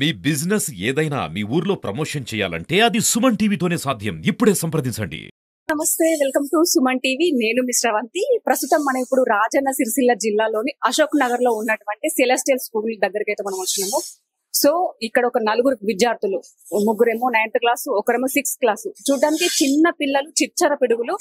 మీ business ఏదైనా మీ ఊర్లో promotion చేయాలంటే అది సుమన్ టీవీతోనే సాధ్యం. ఇప్పుడే సంప్రదించండి. నమస్తే వెల్కమ్ టు సుమన్ టీవీ. నేను మిశ్ర అవంతి ప్రస్తుతం మనం ఇప్పుడు రాజన్న సిరిసిల్ల జిల్లాలోని అశోక్ నగర్లో ఉన్నటువంటి సెలెస్టియల్ స్కూల్ దగ్గరికి అయితే మనం వచ్చినాము సో ఇక్కడ ఒక నలుగురు విద్యార్థులు ముగ్గురేమో నైన్త్ క్లాస్ ఒకరేమో సిక్స్త్ క్లాస్ చూడడానికి చిన్న పిల్లలు చిచ్చర పిడుగులు.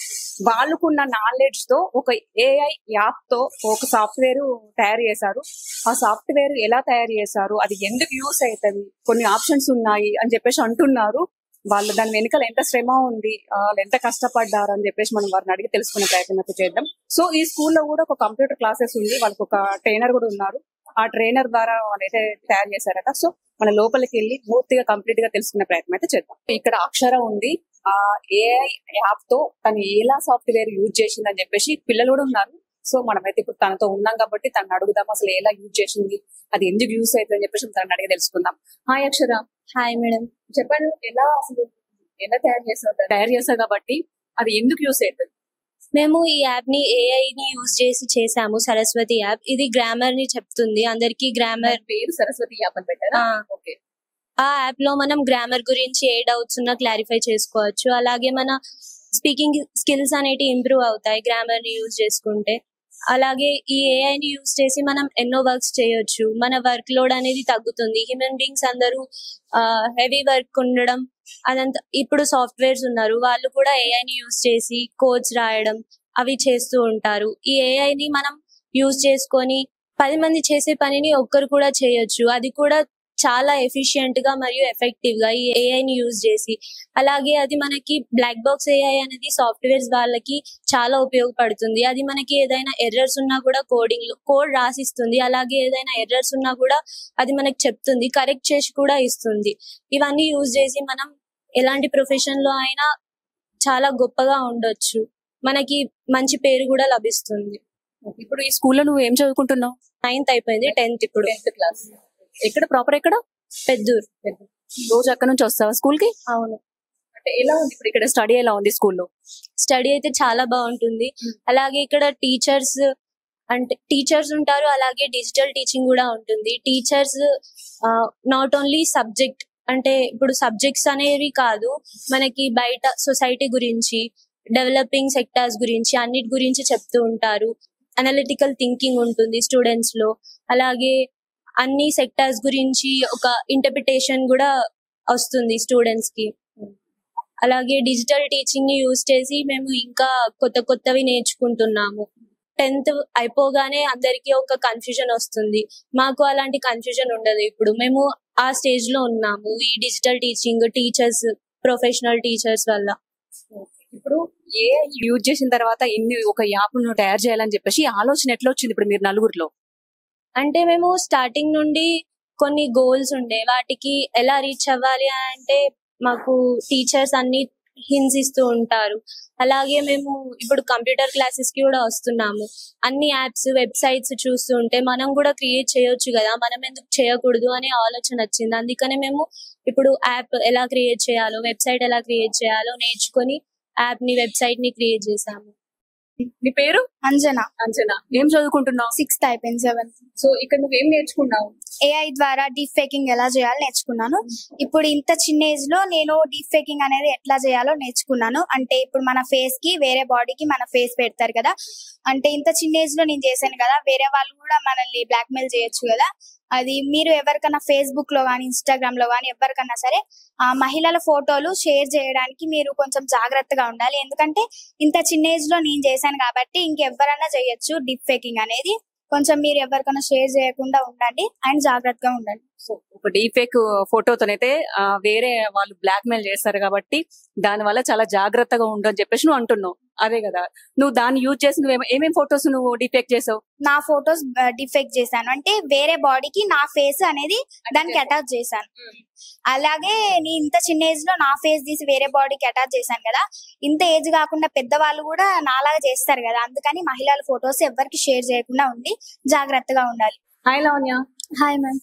వాళ్ళకున్న నాలెడ్జ్తో ఒక ఏఐ యాప్తో ఒక సాఫ్ట్వేర్ తయారు చేశారు. ఆ సాఫ్ట్వేర్ ఎలా తయారు చేశారు? అది ఎందుకు యూస్ అవుతుంది? కొన్ని ఆప్షన్స్ ఉన్నాయి అని చెప్పేసి అంటున్నారు. వాళ్ళు దాని వెనుకల ఎంత శ్రమ ఉంది? వాళ్ళు ఎంత కష్టపడ్డారు అని చెప్పేసి మనం వారిని అడిగి తెలుసుకునే ప్రయత్నం అయితే చేద్దాం. సో ఈ స్కూల్లో కూడా ఒక కంప్యూటర్ క్లాసెస్ ఉంది. వాళ్ళకి ఒక ట్రైనర్ కూడా ఉన్నారు. ఆ ట్రైనర్ ద్వారా వాళ్ళైతే తయారు చేశారట. సో మన లోపలికి వెళ్ళి పూర్తిగా కంప్లీట్గా తెలుసుకునే ప్రయత్నం అయితే చేద్దాం. ఇక్కడ అక్షర ఉంది. ఆ ఏఐ యాప్తో తను ఎలా సాఫ్ట్వేర్ యూజ్ చేసిందని చెప్పేసి పిల్లలు కూడా ఉన్నారు. సో మనమైతే ఇప్పుడు తనతో ఉన్నాం కాబట్టి తను అడుగుదాం అసలు ఎలా యూజ్ చేసింది అది ఎందుకు యూజ్ అవుతుంది అని చెప్పేసి తనని అడిగి తెలుసుకుందాం. హాయ్ అక్షర. హాయ్ మేడం చెప్పండి ఎలా అసలు ఎలా తయారు చేస్తారు తయారు చేస్తారు కాబట్టి అది ఎందుకు యూస్ అవుతుంది? మేము ఈ యాప్ని ఏఐ ని యూజ్ చేసి చేసాము సరస్వతి యాప్. ఇది గ్రామర్ని చెప్తుంది. అందరికి గ్రామర్ పేరు సరస్వతి యాప్ అని పెట్టారా? ఓకే. ఆ యాప్లో మనం గ్రామర్ గురించి ఏ డౌట్స్ ఉన్నా క్లారిఫై చేసుకోవచ్చు. అలాగే మన స్పీకింగ్ స్కిల్స్ అనేవి ఇంప్రూవ్ అవుతాయి గ్రామర్ని యూజ్ చేసుకుంటే. అలాగే ఈ ఏఐ ని యూజ్ చేసి మనం ఎన్నో వర్క్స్ చేయొచ్చు. మన వర్క్ లోడ్ అనేది తగ్గుతుంది. హ్యూమన్ బీయింగ్స్ అందరూ హెవీ వర్క్ ఉండడం అదంతా ఇప్పుడు సాఫ్ట్వేర్స్ ఉన్నారు. వాళ్ళు కూడా ఏఐ ని యూజ్ చేసి కోడ్స్ రాయడం అవి చేస్తూ ఉంటారు. ఈ ఏఐ ని మనం యూజ్ చేసుకొని పది మంది చేసే పనిని ఒక్కరు కూడా చేయొచ్చు. అది కూడా చాలా ఎఫిషియెంట్గా మరియు ఎఫెక్టివ్గా ఈ ఏఐ ని యూజ్ చేసి అలాగే అది మనకి బ్లాక్ బాక్స్ ఏఐ అనేది సాఫ్ట్వేర్స్ వాళ్ళకి చాలా ఉపయోగపడుతుంది. అది మనకి ఏదైనా ఎర్రర్స్ ఉన్నా కూడా కోడింగ్లో కోడ్ రాసిస్తుంది. అలాగే ఏదైనా ఎర్రర్స్ ఉన్నా కూడా అది మనకి చెప్తుంది కరెక్ట్ చేసి కూడా ఇస్తుంది. ఇవన్నీ యూజ్ చేసి మనం ఎలాంటి ప్రొఫెషన్లో అయినా చాలా గొప్పగా ఉండొచ్చు. మనకి మంచి పేరు కూడా లభిస్తుంది. ఇప్పుడు ఈ స్కూల్లో నువ్వు ఏం చదువుకుంటున్నావు? నైన్త్ అయిపోయింది టెన్త్ ఇప్పుడు. టెన్త్ క్లాస్ ఎక్కడ? ప్రాపర్ ఎక్కడ? పెద్దూరు. రోజు అక్కడ నుంచి వస్తావా స్కూల్కి అవును. అంటే ఎలా ఉంది? ఇప్పుడు ఇక్కడ స్టడీ ఎలా ఉంది స్కూల్లో? స్టడీ అయితే చాలా బాగుంటుంది. అలాగే ఇక్కడ టీచర్స్ అంటే టీచర్స్ ఉంటారు అలాగే డిజిటల్ టీచింగ్ కూడా ఉంటుంది. టీచర్స్ నాట్ ఓన్లీ సబ్జెక్ట్ అంటే ఇప్పుడు సబ్జెక్ట్స్ అనేవి కాదు మనకి బయట సొసైటీ గురించి డెవలపింగ్ సెక్టార్స్ గురించి అన్నిటి గురించి చెప్తూ ఉంటారు. అనలిటికల్ థింకింగ్ ఉంటుంది స్టూడెంట్స్లో. అలాగే అన్ని సెక్టార్స్ గురించి ఒక ఇంటర్ప్రిటేషన్ కూడా వస్తుంది స్టూడెంట్స్కి. అలాగే డిజిటల్ టీచింగ్ని యూజ్ చేసి మేము ఇంకా కొత్త కొత్తవి నేర్చుకుంటున్నాము. టెన్త్ అయిపోగానే అందరికి ఒక కన్ఫ్యూజన్ వస్తుంది. మాకు అలాంటి కన్ఫ్యూజన్ ఉండదు ఇప్పుడు. మేము ఆ స్టేజ్లో ఉన్నాము ఈ digital teaching teachers professional teachers వల్ల. ఇప్పుడు ఏ యూజ్ చేసిన తర్వాత ఎన్ని ఒక యాప్ను తయారు చేయాలని చెప్పేసి ఆలోచన ఎట్లా వచ్చింది ఇప్పుడు మీరు నలుగురిలో? అంటే మేము స్టార్టింగ్ నుండి కొన్ని గోల్స్ ఉండే. వాటికి ఎలా రీచ్ అవ్వాలి అంటే మాకు టీచర్స్ అన్ని హింసిస్తూ ఇస్తూ ఉంటారు. అలాగే మేము ఇప్పుడు కంప్యూటర్ క్లాసెస్కి కూడా వస్తున్నాము. అన్ని యాప్స్ వెబ్సైట్స్ చూస్తూ ఉంటే మనం కూడా క్రియేట్ చేయొచ్చు కదా. మనం ఎందుకు చేయకూడదు అనే ఆలోచన వచ్చింది. అందుకనే మేము ఇప్పుడు యాప్ ఎలా క్రియేట్ చేయాలో వెబ్సైట్ ఎలా క్రియేట్ చేయాలో నేర్చుకొని యాప్ని వెబ్సైట్ని క్రియేట్ చేసాము. నీ పేరు? అంజనా. అంచనా ఏం చదువుకుంటున్నావు? సిక్స్త్ అయిపోయింది సెవెంత్ సో ఇక్కడ నువ్వేం నేర్చుకున్నావు? ఏఐ ద్వారా డీప్ ఫేకింగ్ ఎలా చేయాలో నేర్చుకున్నాను. ఇప్పుడు ఇంత చిన్న ఏజ్లో నేను డీప్ ఫేకింగ్ అనేది ఎట్లా చేయాలో నేర్చుకున్నాను. అంటే ఇప్పుడు మన ఫేస్కి వేరే బాడీకి మన ఫేస్ పెడతారు కదా. అంటే ఇంత చిన్న ఏజ్లో నేను చేశాను కదా వేరే వాళ్ళు కూడా మనల్ని బ్లాక్ మెయిల్ చేయొచ్చు కదా. అది మీరు ఎవరికైనా ఫేస్బుక్లో కానీ ఇన్స్టాగ్రామ్లో కానీ ఎవరికన్నా సరే ఆ మహిళల ఫోటోలు షేర్ చేయడానికి మీరు కొంచెం జాగ్రత్తగా ఉండాలి. ఎందుకంటే ఇంత చిన్న ఏజ్లో నేను చేశాను కాబట్టి ఇంకెవరన్నా చేయొచ్చు. డిప్ ఫేకింగ్ అనేది కొంచెం మీరు ఎవరికైనా షేర్ చేయకుండా ఉండండి. అండ్ జాగ్రత్తగా ఉండండి. ఒక డీఫేక్ ఫోటోతోనైతే వేరే వాళ్ళు బ్లాక్ మెయిల్ చేస్తారు కాబట్టి దాని వల్ల చాలా జాగ్రత్తగా ఉండు అని చెప్పేసి నువ్వు అంటున్నావు. అదే కదా. నువ్వు దాన్ని యూజ్ చేసి నువ్వు ఏమేమి ఫోటోస్ నువ్వు డీఫేక్ చేసావు? నా ఫొటోస్ డిఫెక్ట్ చేశాను. అంటే వేరే బాడీకి నా ఫేస్ అనేది దానికి అటాచ్ చేశాను. అలాగే నేను ఇంత చిన్న ఏజ్లో నా ఫేస్ తీసి వేరే బాడీకి అటాచ్ చేశాను కదా. ఇంత ఏజ్ కాకుండా పెద్దవాళ్ళు కూడా నాలాగా చేస్తారు కదా. అందుకని మహిళల ఫొటోస్ ఎవరికి షేర్ చేయకుండా ఉండి జాగ్రత్తగా ఉండాలి. హాయ్ లావణ్య హాయ్ మ్యామ్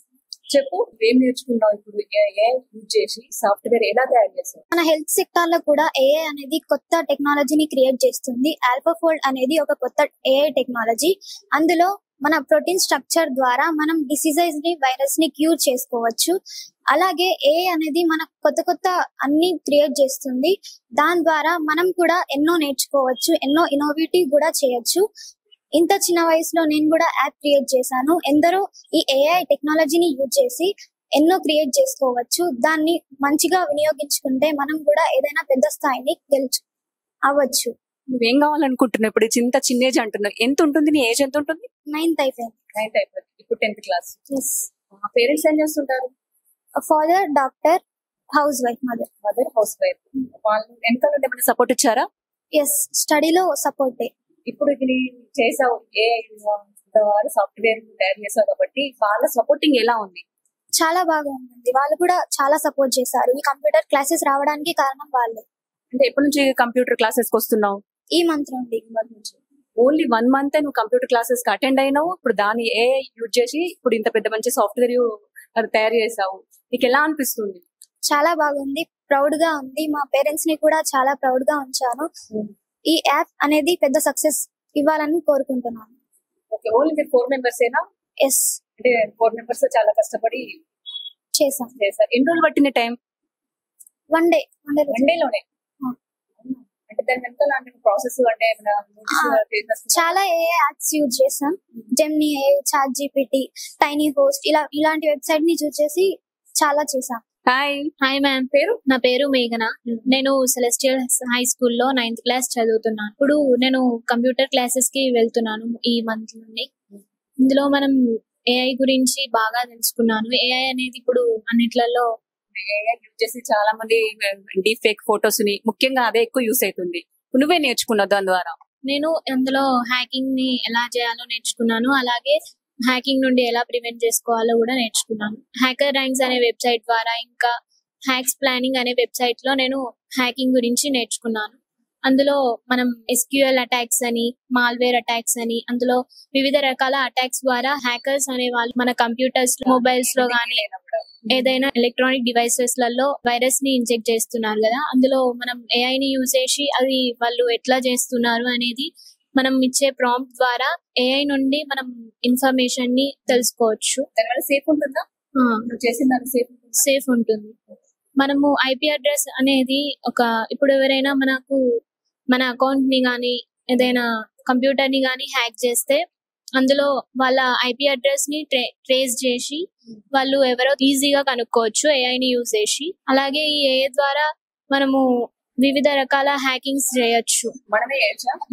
చెప్పు ఏం నేర్చుకున్నావు ఇప్పుడు? ఏఐ యూజ్ చేసి సాఫ్ట్వేర్ ఎలా తయారు చేస్తావు? మన హెల్త్ సెక్టార్లో కూడా ఏఐ అనేది కొత్త టెక్నాలజీని క్రియేట్ చేస్తుంది. ఆల్ఫాఫోల్డ్ అనేది ఒక కొత్త ఏఐ టెక్నాలజీ అందులో మన ప్రోటీన్ స్ట్రక్చర్ ద్వారా మనం డిసీజెస్ని వైరస్ని క్యూర్ చేసుకోవచ్చు. అలాగే ఏ అనేది మన కొత్త కొత్త అన్ని క్రియేట్ చేస్తుంది. దాని ద్వారా మనం కూడా ఎన్నో నేర్చుకోవచ్చు ఎన్నో ఇన్నోవేటివ్ కూడా చేయొచ్చు. ఇంత చిన్న వయసులో నేను కూడా యాప్ క్రియేట్ చేశాను. ఎందరో ఈ ఏఐ టెక్నాలజీని యూజ్ చేసి ఎన్నో క్రియేట్ చేసుకోవచ్చు. దాన్ని మంచిగా వినియోగించుకుంటే మనం కూడా ఏదైనా పెద్ద స్థాయిని గెలుచు అవ్వచ్చు. నువ్వేం కావాలనుకుంటున్నావు? ఇప్పుడు ఇంత చిన్న ఏజ్ అంటున్నావు. ఎంత ఉంటుంది? నీ ఏజ్ ఎంత ఉంటుంది? నైన్త్ అయిపోయింది. నైన్త్ అయిపోయింది. ఇప్పుడు టెన్త్ క్లాస్ పేరెంట్స్ ఏం చేస్తుంటారు? Father doctor house wife mother mother house wife వాళ్ళు ఏమైనా సపోర్ట్ ఇచ్చారా? ఎస్ స్టడీలో సపోర్టే ఇప్పుడు ఇది చేసావు ఏ సాఫ్ట్వేర్ తయారు చేసావు కాబట్టి వాళ్ళ సపోర్టింగ్ ఎలా ఉంది? చాలా బాగా ఉంటుంది వాళ్ళు కూడా చాలా సపోర్ట్ చేశారు. ఈ కంప్యూటర్ క్లాసెస్ రావడానికి కారణం వాళ్ళే. అంటే ఎప్పటి నుంచి కంప్యూటర్ క్లాసెస్కి వస్తున్నావు? ఈ మంత్ నుండి. ఓన్లీ వన్ మంత్ నువ్వు కంప్యూటర్ క్లాసెస్కి అటెండ్ అయినావు? ఇప్పుడు దాన్ని ఏ యూజ్ చేసి ఇప్పుడు ఇంత పెద్ద మంచి సాఫ్ట్వేర్ తయారు చేసావు నీకు ఎలా అనిపిస్తుంది? చాలా బాగుంది. ప్రౌడ్గా ఉంది. మా పేరెంట్స్ని కూడా చాలా ప్రౌడ్గా ఉంచాను. ఈ యాప్ అనేది పెద్ద సక్సెస్ ఇవ్వాలని కోరుకుంటున్నాను. ఓకే ఓన్లీ మీరు ఫోర్ మెంబర్స్ ఏనా? ఎస్ అంటే ఫోర్ మెంబర్స్ చాలా కష్టపడి చేశాను చేశారు. ఎన్ని రోజులు పట్టింది time? One day one day లోనే. అంటే దాని వెనకాల ప్రాసెస్ అంటే notice చేసినా- చాలా ఏ యాప్స్ యూజ్ చేసాం జెమ్ని ఏ చాట్ జీపీటీ టైనీ హోస్ట్ ఇలా ఇలాంటి వెబ్సైట్ని చూస్ చేసి చాలా చేసాం హాయ్ హాయ్ మ్యామ్ పేరు? నా పేరు మేఘన. నేను సెలెస్టియల్ హై స్కూల్లో నైన్త్ క్లాస్ చదువుతున్నాను. ఇప్పుడు నేను కంప్యూటర్ క్లాసెస్కి వెళ్తున్నాను ఈ మంత్ నుండి. ఇందులో మనం ఏఐ గురించి బాగా తెలుసుకున్నాను. ఏఐ అనేది ఇప్పుడు అన్నిట్లలో యూజ్ చేసి చాలా మంది డీప్ ఫేక్ ఫొటోస్ని ముఖ్యంగా అదే ఎక్కువ యూస్ అవుతుంది. నువ్వే నేర్చుకున్నావు దాని ద్వారా. నేను అందులో హ్యాకింగ్ని ఎలా చేయాలో నేర్చుకున్నాను. అలాగే హ్యాకింగ్ నుండి ఎలా ప్రివెంట్ చేసుకోవాలో కూడా నేర్చుకున్నాను. హ్యాకర్ ర్యాంక్స్ అనే వెబ్సైట్ ద్వారా ఇంకా హ్యాక్స్ ప్లానింగ్ అనే వెబ్సైట్లో నేను హ్యాకింగ్ గురించి నేర్చుకున్నాను. అందులో మనం ఎస్క్యూఎల్ అటాక్స్ అని మాల్వేర్ అటాక్స్ అని అందులో వివిధ రకాల అటాక్స్ ద్వారా హ్యాకర్స్ అనే వాళ్ళు మన కంప్యూటర్స్ మొబైల్స్లో కానీ ఏదైనా ఎలక్ట్రానిక్ డివైసెస్లలో వైరస్ని ఇంజెక్ట్ చేస్తున్నారు కదా. అందులో మనం ఏఐ ని యూజ్ చేసి అది వాళ్ళు ఎట్లా చేస్తున్నారు అనేది మనం ఇచ్చే ప్రాంప్ట్ ద్వారా ఏఐ నుండి మనం ఇన్ఫర్మేషన్ని తెలుసుకోవచ్చు. దానివల్ల సేఫ్ ఉంటుందా? చేసిన సేఫ్ సేఫ్ ఉంటుంది? మనము ఐపీ అడ్రస్ అనేది ఒక ఇప్పుడు ఎవరైనా మనకు మన అకౌంట్ని గానీ ఏదైనా కంప్యూటర్ని గానీ హ్యాక్ చేస్తే అందులో వాళ్ళ ఐపీ అడ్రస్ని ట్రేస్ చేసి వాళ్ళు ఎవరో ఈజీగా కనుక్కోవచ్చు AI ని యూజ్ చేసి. అలాగే ఈ ఏఐ ద్వారా మనము వివిధ రకాల హ్యాకింగ్స్ చేయొచ్చు.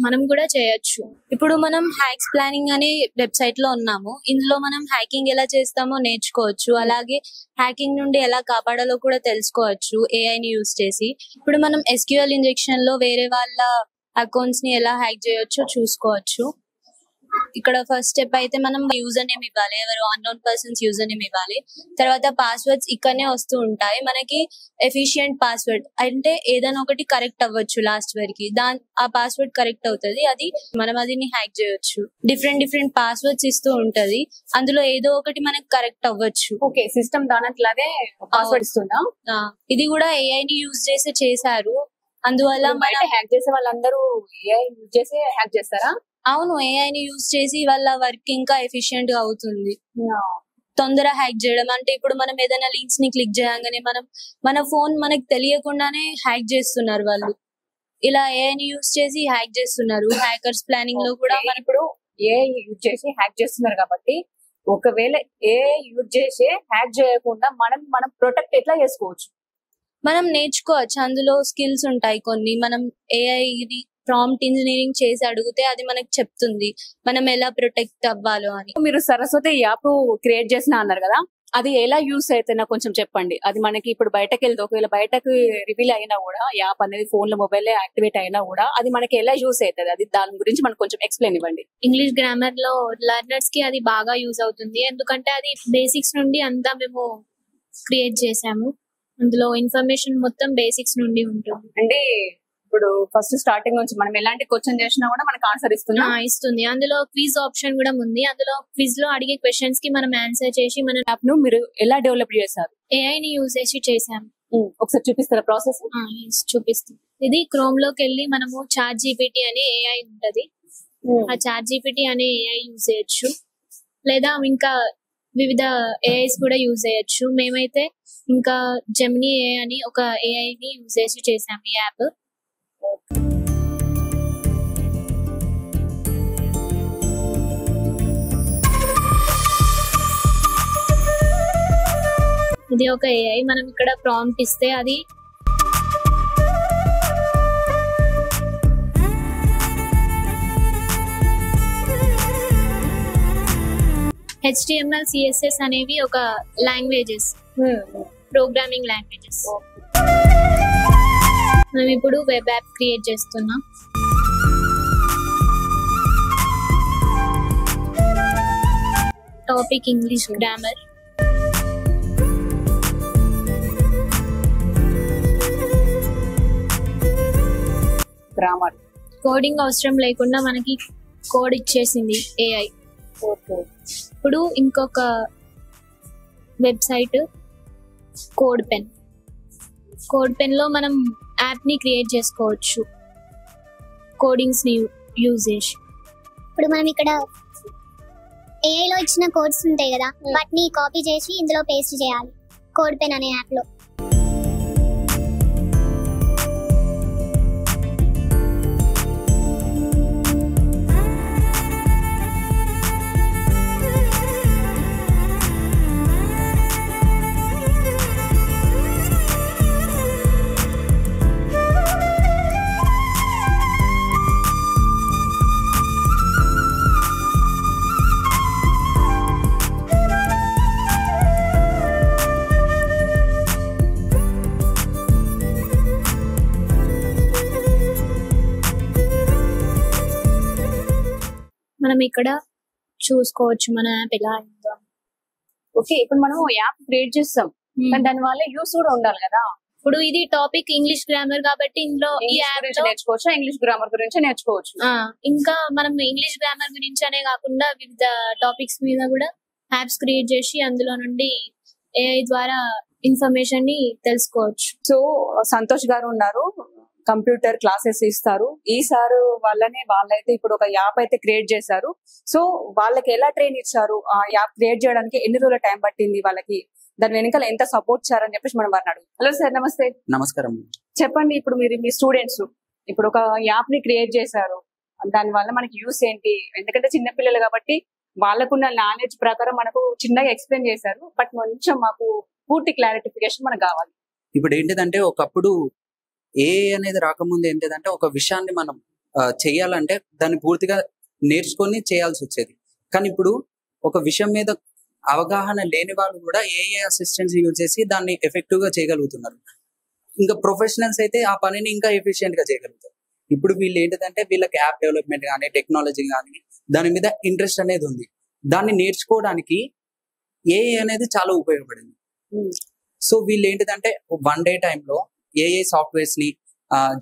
మనం కూడా చేయొచ్చు. ఇప్పుడు మనం హ్యాక్స్ ప్లానింగ్ అనే వెబ్సైట్లో ఉన్నాము. ఇందులో మనం హ్యాకింగ్ ఎలా చేస్తామో నేర్చుకోవచ్చు. అలాగే హ్యాకింగ్ నుండి ఎలా కాపాడాలో కూడా తెలుసుకోవచ్చు AI ని యూస్ చేసి. ఇప్పుడు మనం ఎస్క్యూఎల్ ఇంజెక్షన్లో వేరే వాళ్ళ అకౌంట్స్ని ఎలా హ్యాక్ చేయొచ్చో చూసుకోవచ్చు. ఇక్కడ ఫస్ట్ స్టెప్ అయితే మనం యూజర్ నేమ్ ఇవ్వాలి. ఎవరు అన్నోన్ పర్సన్స్ యూజర్ నేమ్ ఇవ్వాలి. తర్వాత పాస్వర్డ్స్ ఇక్కడనే వస్తూ ఉంటాయి. మనకి ఎఫిషియంట్ పాస్వర్డ్ అంటే ఏదైనా ఒకటి కరెక్ట్ అవ్వచ్చు లాస్ట్ వరకు దాని ఆ పాస్వర్డ్ కరెక్ట్ అవుతుంది. అది మనం అది హ్యాక్ చేయొచ్చు. డిఫరెంట్ డిఫరెంట్ పాస్వర్డ్స్ ఇస్తూ ఉంటది. అందులో ఏదో ఒకటి మనకి కరెక్ట్ అవ్వచ్చు. ఓకే సిస్టమ్ దానంట్లాగే పాస్వర్డ్ ఇస్తుందా? ఇది కూడా AI ని యూజ్ చేసి చేశారు. అందువల్ల హ్యాక్ చేసే వాళ్ళందరూ ఏ యూజ్ చేసి హ్యాక్ చేస్తారా? అవును AI ని యూజ్ చేసి వాళ్ళ వర్క్ ఇంకా ఎఫిషియెంట్గా అవుతుంది. తొందర హ్యాక్ చేయడం. అంటే ఇప్పుడు మనం ఏదైనా లింక్స్ని క్లిక్ చేయగానే మనం మన ఫోన్ మనకి తెలియకుండానే హ్యాక్ చేస్తున్నారు వాళ్ళు. ఇలా AI ని యూజ్ చేసి హ్యాక్ చేస్తున్నారు. హ్యాకర్స్ ప్లానింగ్లో కూడా Okay, ఇప్పుడు ఏ యూజ్ చేసి హ్యాక్ చేస్తున్నారు కాబట్టి ఒకవేళ ఏ యూజ్ చేసి హ్యాక్ చేయకుండా మనం మనం ప్రొటెక్ట్ ఎట్లా చేసుకోవచ్చు? మనం నేర్చుకోవచ్చు. అందులో స్కిల్స్ ఉంటాయి కొన్ని. మనం ఏఐ ప్రాంప్ట్ ఇంజనీరింగ్ చేసి అడిగితే అది మనకి చెప్తుంది. మనం ఎలా ప్రొటెక్ట్ అవ్వాలో అని. మీరు సరస్వతి యాప్ క్రియేట్ చేసిన అన్నారు కదా అది ఎలా యూస్ అయితే నాకు కొంచెం చెప్పండి. అది మనకి ఇప్పుడు బయటకు వెళ్తే ఒకవేళ బయటకు రివీల్ అయినా కూడా యాప్ అనేది ఫోన్లో మొబైల్ యాక్టివేట్ అయినా కూడా అది మనకి ఎలా యూస్ అవుతుంది? అది దాని గురించి మనకు కొంచెం ఎక్స్ప్లెయిన్ ఇవ్వండి. ఇంగ్లీష్ గ్రామర్లో లెర్నర్స్కి అది బాగా యూజ్ అవుతుంది. ఎందుకంటే అది బేసిక్స్ నుండి అంతా మేము క్రియేట్ చేసాము అందులో ఇన్ఫర్మేషన్ మొత్తం బేసిక్స్ నుండి ఉంటుంది. అంటే ఇప్పుడు ఫస్ట్ స్టార్టింగ్ నుంచి మనం ఎలాంటి క్వశ్చన్ చేసినా కూడా మనకు ఆన్సర్ ఇస్తున్నా ఆ, ఇస్తుంది. అందులో క్విజ్ ఆప్షన్ కూడా ఉంది. అందులో క్విజ్లో అడిగే క్వశ్చన్స్కి మనం ఆన్సర్ చేసి మన యాప్ను మీరు ఎలా డెవలప్ చేశారు? ఏఐ ని యూజ్ చేసి చేసాము ఒకసారి చూపిస్తారా ప్రాసెస్ చూపిస్తుంది ఇది క్రోమ్లోకి వెళ్ళి మనము చాట్ జీపీటీ అనే ఏఐ ఉంటది. ఆ చాట్ జీపీటీ అనే ఏఐ యూజ్ చేయొచ్చు. లేదా ఇంకా వివిధ ఏఐస్ కూడా యూజ్ చేయొచ్చు. మేమైతే ఇంకా జెమినీ ఏ అని ఒక ఏఐని యూజ్ చేసి చేసాం ఈ యాప్ ఇది ఒక ఏఐ మనం ఇక్కడ ప్రాంప్ట్ ఇస్తే అది హెచ్టిఎంఎల్ సిఎస్ఎస్ అనేవి ఒక లాంగ్వేజెస్ ప్రోగ్రామింగ్ లాంగ్వేజెస్ మనం ఇప్పుడు వెబ్ యాప్ క్రియేట్ చేస్తున్నాం. Topic English grammar. Grammar coding అవసరం లేకుండా మనకి కోడ్ ఇచ్చేసింది ఏఐ ఓకే. ఇప్పుడు ఇంకొక వెబ్సైట్ కోడ్ పెన్. కోడ్ పెన్లో మనం యాప్ని క్రియేట్ చేసుకోవచ్చు. కోడింగ్స్ని యూజ్ చేసి. ఇప్పుడు మనం ఇక్కడ ఏఐలో లో ఇచ్చిన కోడ్స్ ఉంటాయి కదా వాటిని కాపీ చేసి ఇందులో పేస్ట్ చేయాలి. కోడ్ పెన్ అనే యాప్ ఇక్కడ చూసుకోవచ్చు మన యాప్ ఎలా అయిందో. ఓకే ఇప్పుడు మనం యాప్ క్రియేట్ చేస్తాం. కానీ దాని వల్ల యూస్ కూడా ఉండాలి కదా. ఇప్పుడు ఇది టాపిక్ ఇంగ్లీష్ గ్రామర్ కాబట్టి ఇందులో ఈ యాప్ నేర్చుకోవచ్చు ఇంగ్లీష్ గ్రామర్ గురించి నేర్చుకోవచ్చు. ఇంకా మనం ఇంగ్లీష్ గ్రామర్ గురించి అనే కాకుండా వివిధ టాపిక్స్ మీద కూడా యాప్స్ క్రియేట్ చేసి అందులో నుండి ఏఐ ద్వారా ఇన్ఫర్మేషన్ని తెలుసుకోవచ్చు. సో సంతోష్ గారు ఉన్నారు. కంప్యూటర్ క్లాసెస్ ఇస్తారు. ఈ సార్ వల్లనే వాళ్ళైతే ఇప్పుడు ఒక యాప్ అయితే క్రియేట్ చేశారు. సో వాళ్ళకి ఎలా ట్రైన్ ఇచ్చారు? ఆ యాప్ క్రియేట్ చేయడానికి ఎన్ని రోజుల టైం పట్టింది వాళ్ళకి? దాని వెనకాల ఎంత సపోర్ట్ ఇచ్చారని చెప్పేసి మనం వారిని అడుగు హలో సార్ నమస్తే. నమస్కారం. చెప్పండి ఇప్పుడు మీరు మీ స్టూడెంట్స్. ఇప్పుడు ఒక యాప్ని క్రియేట్ చేశారు. దాని వల్ల మనకి యూస్ ఏంటి? ఎందుకంటే చిన్న పిల్లలు కాబట్టి వాళ్ళకున్న నాలెడ్జ్ ప్రకారం మనకు చిన్నగా ఎక్స్ప్లెయిన్ చేశారు. బట్ కొంచెం మాకు పూర్తి క్లారిఫికేషన్ మనకు కావాలి. ఇప్పుడు ఏంటిదంటే ఒకప్పుడు ఏ అనేది రాకముందు ఏంటిదంటే ఒక విషయాన్ని మనం చేయాలంటే దాన్ని పూర్తిగా నేర్చుకొని చేయాల్సి వచ్చేది. కానీ ఇప్పుడు ఒక విషయం మీద అవగాహన లేని వాళ్ళు కూడా ఏఏ అసిస్టెంట్స్ యూజ్ చేసి దాన్ని ఎఫెక్టివ్గా చేయగలుగుతున్నారు. ఇంకా ప్రొఫెషనల్స్ అయితే ఆ పనిని ఇంకా ఎఫిషియెంట్గా చేయగలుగుతారు. ఇప్పుడు వీళ్ళు ఏంటిదంటే వీళ్ళకి యాప్ డెవలప్మెంట్ కానీ టెక్నాలజీ కానీ దాని మీద ఇంట్రెస్ట్ అనేది ఉంది. దాన్ని నేర్చుకోవడానికి ఏఏ అనేది చాలా ఉపయోగపడింది. Hmm. సో వీళ్ళు ఏంటిదంటే వన్ డే టైంలో ఏఏ సాఫ్ట్వేర్స్ని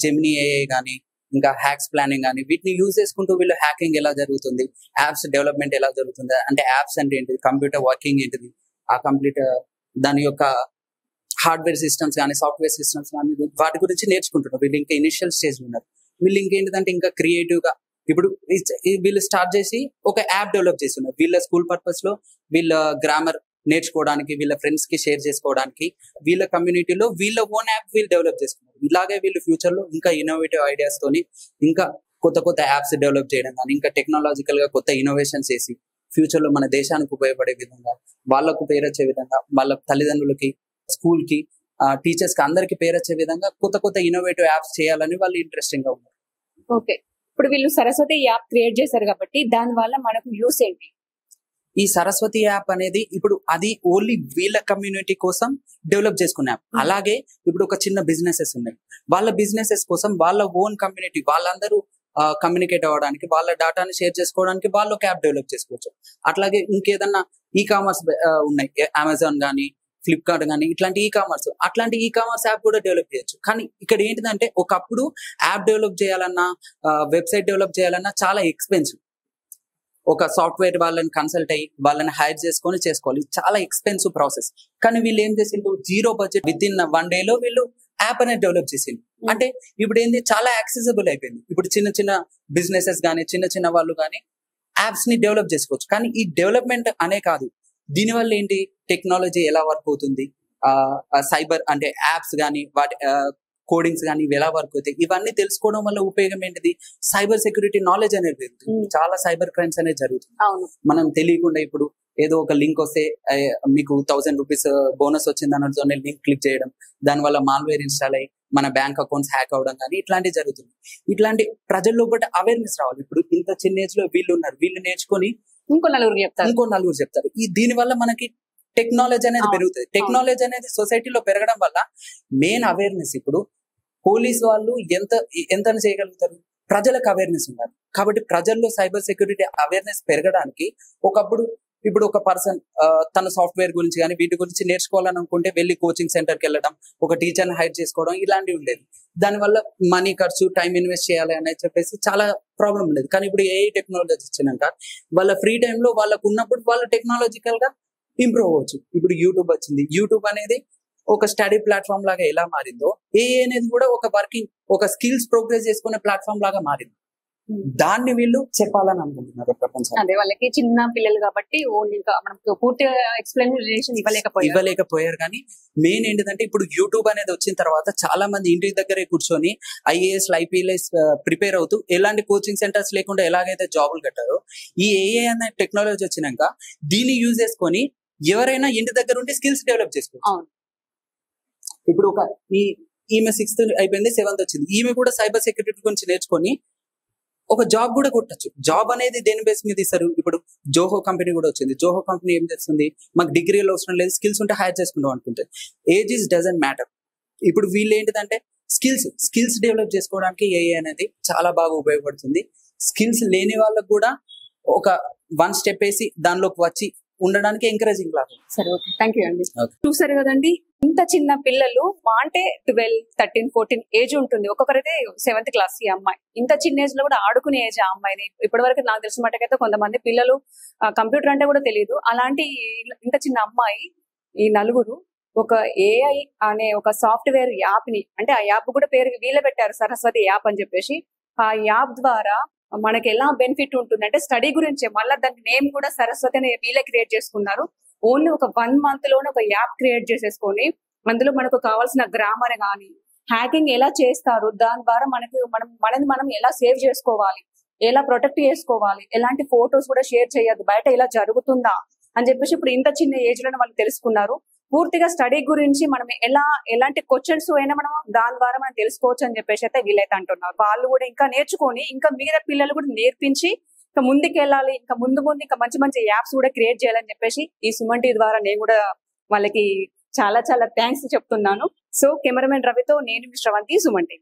జెమినీ ఏఏ కానీ ఇంకా హ్యాక్స్ ప్లానింగ్ కానీ వీటిని యూజ్ చేసుకుంటూ వీళ్ళు హ్యాకింగ్ ఎలా జరుగుతుంది యాప్స్ డెవలప్మెంట్ ఎలా జరుగుతుంది అంటే యాప్స్ అంటే ఏంటిది కంప్యూటర్ వర్కింగ్ ఏంటిది ఆ కంప్లీట్ దాని యొక్క హార్డ్వేర్ సిస్టమ్స్ కానీ సాఫ్ట్వేర్ సిస్టమ్స్ కానీ వాటి గురించి నేర్చుకుంటున్నారు. వీళ్ళు ఇంకా ఇనిషియల్ స్టేజ్ ఉన్నారు. వీళ్ళు ఇంకేంటిదంటే ఇంకా క్రియేటివ్గా ఇప్పుడు వీళ్ళు స్టార్ట్ చేసి ఒక యాప్ డెవలప్ చేస్తున్నారు. వీళ్ళ స్కూల్ పర్పస్లో వీళ్ళ గ్రామర్ నేర్చుకోవడానికి వీళ్ళ ఫ్రెండ్స్కి షేర్ చేసుకోవడానికి వీళ్ళ కమ్యూనిటీలో వీళ్ళ ఓన్ యాప్ వీళ్ళు డెవలప్ చేసుకున్నారు ఇలాగే వీళ్ళు ఫ్యూచర్లో ఇంకా ఇన్నోవేటివ్ ఐడియాస్ తోని ఇంకా కొత్త కొత్త యాప్స్ డెవలప్ చేయడం కానీ ఇంకా టెక్నాలజికల్గా కొత్త ఇన్నోవేషన్స్ చేసి ఫ్యూచర్లో మన దేశానికి ఉపయోగపడే విధంగా వాళ్ళకు పేరొచ్చే విధంగా వాళ్ళ తల్లిదండ్రులకి స్కూల్కి టీచర్స్కి అందరికి పేరొచ్చే విధంగా కొత్త కొత్త ఇన్నోవేటివ్ యాప్స్ చేయాలని వాళ్ళు ఇంట్రెస్టింగ్గా ఉన్నారు. ఓకే. ఇప్పుడు వీళ్ళు సరస్వతి యాప్ క్రియేట్ చేశారు కాబట్టి దాని వల్ల మనకు యూస్ ఏంటి? ఈ సరస్వతి యాప్ అనేది ఇప్పుడు అది ఓన్లీ వీళ్ళ కమ్యూనిటీ కోసం డెవలప్ చేసుకున్న యాప్. అలాగే ఇప్పుడు ఒక చిన్న బిజినెసెస్ ఉన్నాయి. వాళ్ళ బిజినెసెస్ కోసం వాళ్ళ ఓన్ కమ్యూనిటీ వాళ్ళందరూ కమ్యూనికేట్ అవ్వడానికి వాళ్ళ డేటాని షేర్ చేసుకోవడానికి వాళ్ళు ఒక యాప్ డెవలప్ చేసుకోవచ్చు. అట్లాగే ఇంకేదన్నా ఈ కామర్స్ ఉన్నాయి. అమెజాన్ కానీ ఫ్లిప్కార్ట్ కానీ ఇట్లాంటి ఈ కామర్స్ అట్లాంటి ఈ కామర్స్ యాప్ కూడా డెవలప్ చేయొచ్చు. కానీ ఇక్కడ ఏంటిదంటే ఒకప్పుడు యాప్ డెవలప్ చేయాలన్నా వెబ్సైట్ డెవలప్ చేయాలన్నా చాలా ఎక్స్పెన్సివ్. ఒక సాఫ్ట్వేర్ వాళ్ళని కన్సల్ట్ అయ్యి వాళ్ళని హైర్ చేసుకొని చేసుకోవాలి. చాలా ఎక్స్పెన్సివ్ ప్రాసెస్ కానీ వీళ్ళు ఏం చేసిండ్రు? Zero budget with in one day లో వీళ్ళు యాప్ అనేది డెవలప్ చేసిండ్రు. అంటే ఇప్పుడు ఏంది? చాలా యాక్సెసిబుల్ అయిపోయింది. ఇప్పుడు చిన్న చిన్న బిజినెసెస్ కానీ చిన్న చిన్న వాళ్ళు కానీ యాప్స్ని డెవలప్ చేసుకోవచ్చు. కానీ ఈ డెవలప్మెంట్ అనే కాదు. దీనివల్ల ఏంటి? టెక్నాలజీ ఎలా వర్క్ అవుతుంది? సైబర్ అంటే యాప్స్ కానీ వాటి కోడింగ్స్ కానీ ఇవి ఎలా వర్క్ అవుతాయి? ఇవన్నీ తెలుసుకోవడం వల్ల ఉపయోగం ఏంటిది? సైబర్ సెక్యూరిటీ నాలెడ్జ్ అనేది పెరుగుతుంది. చాలా సైబర్ క్రైమ్స్ అనేది జరుగుతుంది. మనం తెలియకుండా ఇప్పుడు ఏదో ఒక లింక్ వస్తే మీకు థౌసండ్ రూపీస్ బోనస్ వచ్చింది అన్నట్టు లింక్ క్లిక్ చేయడం దానివల్ల మాల్వేర్ ఇన్స్టాల్ అయ్యి మన బ్యాంక్ అకౌంట్స్ హ్యాక్ అవడం కానీ ఇట్లాంటివి జరుగుతుంది. ఇట్లాంటి ప్రజల్లో కూడా అవేర్నెస్ రావాలి. ఇప్పుడు ఇంత చిన్న ఏజ్లో వీళ్ళు ఉన్నారు. వీళ్ళు నేర్చుకొని ఇంకో నలుగురు చెప్తారు. ఇంకో నలుగురు చెప్తారు. ఈ దీని వల్ల మనకి టెక్నాలజీ అనేది. పెరుగుతుంది. టెక్నాలజీ అనేది సొసైటీలో పెరగడం వల్ల మెయిన్ అవేర్నెస్ ఇప్పుడు పోలీస్ వాళ్ళు ఎంత ఎంత చేయగలుగుతారు? ప్రజలకు అవేర్నెస్ ఉండాలి. కాబట్టి ప్రజల్లో సైబర్ సెక్యూరిటీ అవేర్నెస్ పెరగడానికి ఒకప్పుడు ఇప్పుడు ఒక పర్సన్ తన సాఫ్ట్వేర్ గురించి కానీ వీటి గురించి నేర్చుకోవాలని అనుకుంటే వెళ్ళి కోచింగ్ సెంటర్కి వెళ్ళడం ఒక టీచర్ని హైర్ చేసుకోవడం ఇలాంటివి ఉండేది దానివల్ల మనీ ఖర్చు టైం ఇన్వెస్ట్ చేయాలి అని చెప్పేసి చాలా ప్రాబ్లం ఉండేది. కానీ ఇప్పుడు ఏఐ టెక్నాలజీ వచ్చినాక వాళ్ళ ఫ్రీ టైంలో వాళ్ళకు ఉన్నప్పుడు వాళ్ళు టెక్నాలజికల్గా ఇంప్రూవ్ అవ్వచ్చు. ఇప్పుడు యూట్యూబ్ వచ్చింది. యూట్యూబ్ అనేది ఒక స్టడీ ప్లాట్ఫామ్ లాగా ఎలా మారిందో ఏఐ అనేది కూడా ఒక వర్కింగ్ ఒక స్కిల్స్ ప్రోగ్రెస్ చేసుకునే ప్లాట్ఫామ్ లాగా మారింది. దాన్ని వీళ్ళు చెప్పాలని అనుకుంటున్నారు ప్రపంచం అదే వాళ్ళకి చిన్న పిల్లలు కాబట్టి పూర్తిగా ఎక్స్ప్లెనేషన్ ఇవ్వలేకపోయారు. ఇవ్వలేకపోయారు కానీ మెయిన్ ఏంటిదంటే ఇప్పుడు యూట్యూబ్ అనేది వచ్చిన తర్వాత చాలా మంది ఇంటి దగ్గరే కూర్చొని ఐఏఎస్ ఐపీఎస్ ప్రిపేర్ అవుతూ ఎలాంటి కోచింగ్ సెంటర్స్ లేకుండా ఎలాగైతే జాబులు కట్టారో ఈ ఏఏ అనే టెక్నాలజీ వచ్చినాక దీన్ని యూజ్ చేసుకొని ఎవరైనా ఇంటి దగ్గర ఉండి స్కిల్స్ డెవలప్ చేసుకోవచ్చు. ఇప్పుడు ఒక ఈ ఈమె సిక్స్త్ అయిపోయింది సెవెంత్ వచ్చింది. ఈమె కూడా సైబర్ సెక్యూరిటీ గురించి నేర్చుకొని ఒక జాబ్ కూడా కొట్టచ్చు. జాబ్ అనేది దేని బేస్ మీద ఇస్తారు ఇప్పుడు జోహో కంపెనీ కూడా వచ్చింది. జోహో కంపెనీ ఏం చేస్తుంది? మాకు డిగ్రీలు అవసరం లేదు స్కిల్స్ ఉంటే హైర్ చేసుకుంటాం అనుకుంటే. ఏజ్ ఇస్ డజంట్ మ్యాటర్ ఇప్పుడు వీళ్ళు ఏంటిదంటే స్కిల్స్ స్కిల్స్ డెవలప్ చేసుకోవడానికి ఏఐ అనేది చాలా బాగా ఉపయోగపడుతుంది. స్కిల్స్ లేని వాళ్ళకు కూడా ఒక వన్ స్టెప్ వేసి దానిలోకి వచ్చి ఉండడానికి ఎంకరేజింగ్ లాగా సరే ఓకే. థ్యాంక్ యూ అండి. చూసారు కదండి ఇంత చిన్న పిల్లలు మా అంటే ట్వెల్వ్ థర్టీన్ ఫోర్టీన్ ఏజ్ ఉంటుంది. ఒక్కొక్కరైతే సెవెంత్ క్లాస్ ఈ అమ్మాయి. ఇంత చిన్న ఏజ్లో కూడా ఆడుకునే ఏజ్ ఆ అమ్మాయిని. ఇప్పటి వరకు నాకు తెలిసిన మటుకైతే కొంతమంది పిల్లలు కంప్యూటర్ అంటే కూడా తెలియదు అలాంటి ఇంత చిన్న అమ్మాయి ఈ నలుగురు ఒక ఏఐ అనే ఒక సాఫ్ట్వేర్ యాప్ని అంటే ఆ యాప్ కూడా పేరు వీళ్ళే పెట్టారు సరస్వతి యాప్ అని చెప్పేసి ఆ యాప్ ద్వారా మనకి ఎలా బెనిఫిట్ ఉంటుంది అంటే స్టడీ గురించి మళ్ళీ దాని నేమ్ కూడా సరస్వతి అనే వీళ్ళే క్రియేట్ చేసుకున్నారు. ఓన్లీ ఒక వన్ మంత్లోనే ఒక యాప్ క్రియేట్ చేసేసుకొని అందులో మనకు కావాల్సిన గ్రామర్ కానీ హ్యాకింగ్ ఎలా చేస్తారు దాని ద్వారా మనకి మనం మనని మనం ఎలా సేవ్ చేసుకోవాలి ఎలా ప్రొటెక్ట్ చేసుకోవాలి ఎలాంటి ఫొటోస్ కూడా షేర్ చేయదు బయట ఇలా జరుగుతుందా అని చెప్పేసి ఇప్పుడు ఇంత చిన్న ఏజ్లోనే వాళ్ళు తెలుసుకున్నారు. పూర్తిగా స్టడీ గురించి మనం ఎలా ఎలాంటి క్వశ్చన్స్ అయినా మనం దాని ద్వారా మనం తెలుసుకోవచ్చు అని చెప్పేసి అయితే వీలైతే అంటున్నారు. వాళ్ళు కూడా ఇంకా నేర్చుకొని ఇంకా మిగతా పిల్లలు కూడా నేర్పించి ఇంకా ముందుకెళ్ళాలి ఇంకా ముందు ముందు ఇంకా మంచి మంచి యాప్స్ కూడా క్రియేట్ చేయాలని చెప్పేసి ఈ సుమన్ టీ ద్వారా నేను కూడా వాళ్ళకి చాలా చాలా థ్యాంక్స్ చెప్తున్నాను. సో కెమెరామెన్ రవితో నేను శ్రవంతి సుమన్ టీ.